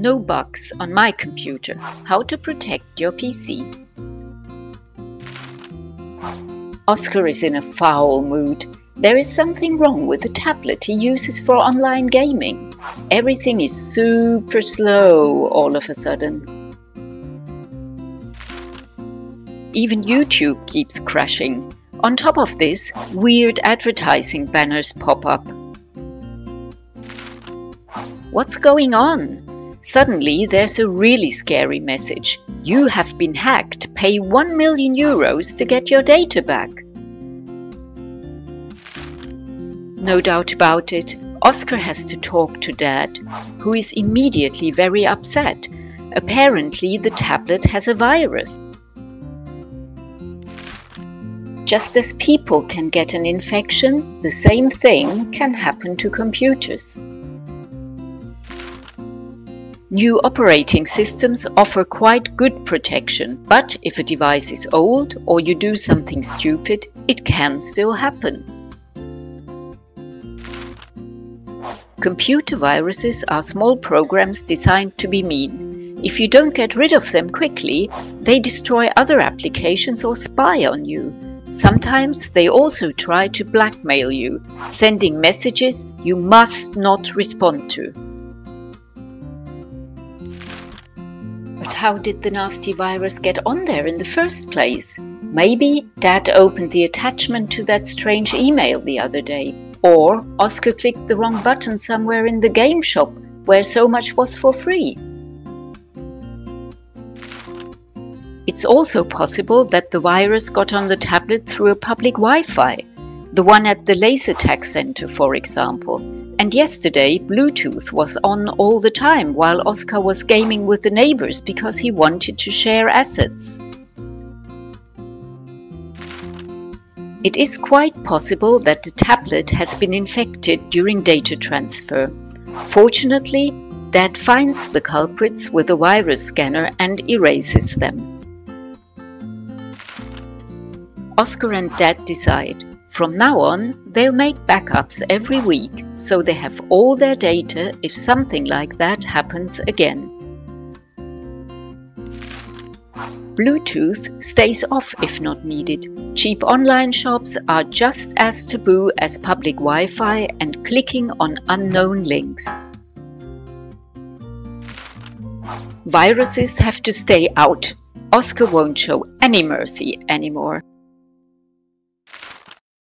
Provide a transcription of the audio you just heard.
No bugs on my computer. How to protect your PC. Oscar is in a foul mood. There is something wrong with the tablet he uses for online gaming. Everything is super slow all of a sudden. Even YouTube keeps crashing. On top of this, weird advertising banners pop up. What's going on? Suddenly there's a really scary message. You have been hacked. Pay 1 million euros to get your data back. No doubt about it, Oscar has to talk to Dad, who is immediately very upset. Apparently the tablet has a virus. Just as people can get an infection, the same thing can happen to computers. New operating systems offer quite good protection, but if a device is old or you do something stupid, it can still happen. Computer viruses are small programs designed to be mean. If you don't get rid of them quickly, they destroy other applications or spy on you. Sometimes they also try to blackmail you, sending messages you must not respond to. How did the nasty virus get on there in the first place? Maybe Dad opened the attachment to that strange email the other day. Or Oscar clicked the wrong button somewhere in the game shop where so much was for free. It's also possible that the virus got on the tablet through a public Wi-Fi, the one at the Laser Tag Center for example, and yesterday, Bluetooth was on all the time while Oscar was gaming with the neighbors because he wanted to share assets. It is quite possible that the tablet has been infected during data transfer. Fortunately, Dad finds the culprits with a virus scanner and erases them. Oscar and Dad decide from now on, they'll make backups every week, so they have all their data if something like that happens again. Bluetooth stays off if not needed. Cheap online shops are just as taboo as public Wi-Fi and clicking on unknown links. Viruses have to stay out. Oscar won't show any mercy anymore.